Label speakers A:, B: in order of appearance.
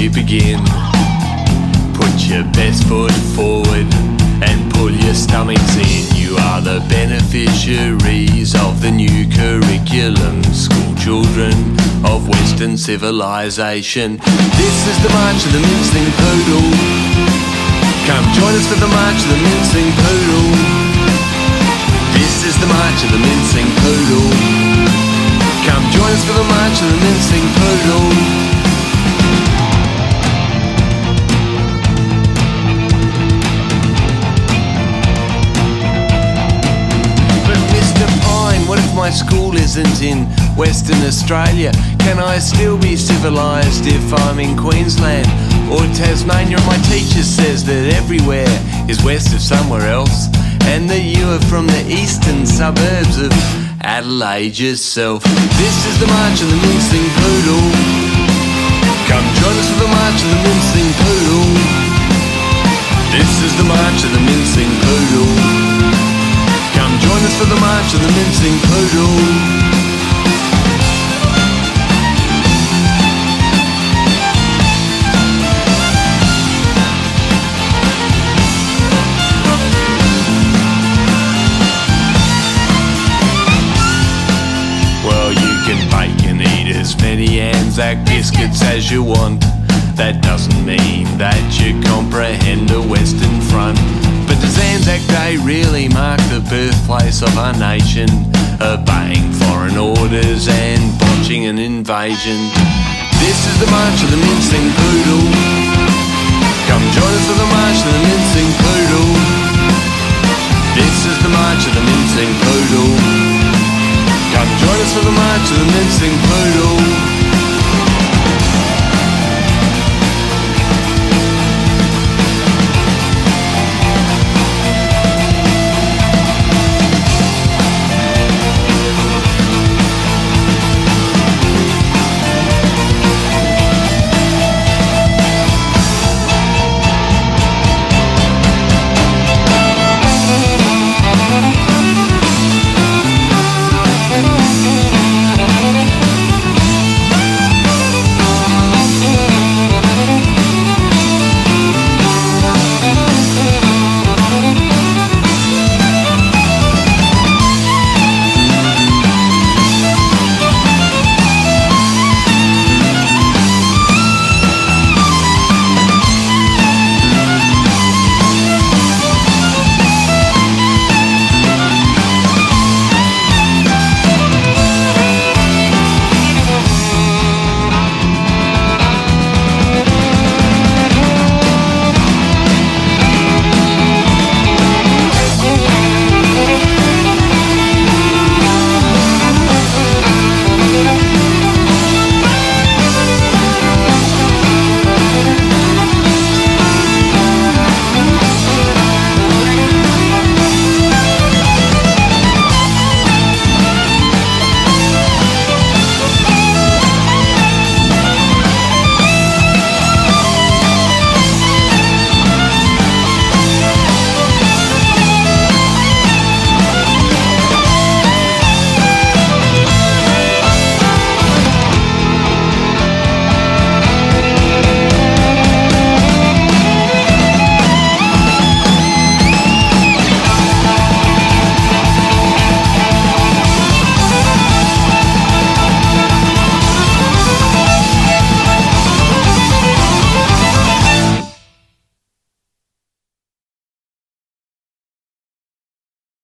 A: we begin. Put your best foot forward and pull your stomachs in. You are the beneficiaries of the new curriculum. School children of Western civilization. This is the march of the mincing poodle. Come join us for the march of the mincing poodle. My school isn't in Western Australia? Can I still be civilised if I'm in Queensland or Tasmania? My teacher says that everywhere is west of somewhere else, and that you are from the eastern suburbs of Adelaide yourself. This is the march of the mincing poodle. Come join us for the march of the mincing poodle. This is the march of the mincing poodle. Join us for the march of the mincing poodle. Well, you can bake and eat as many Anzac biscuits as you want. That doesn't mean that you comprehend a Western front. Does Anzac Day really mark the birthplace of our nation? Obeying foreign orders and botching an invasion. This is the march of the mincing poodle. Come join us for the march of the mincing poodle. This is the march of the mincing poodle. Come join us for the march of the mincing poodle.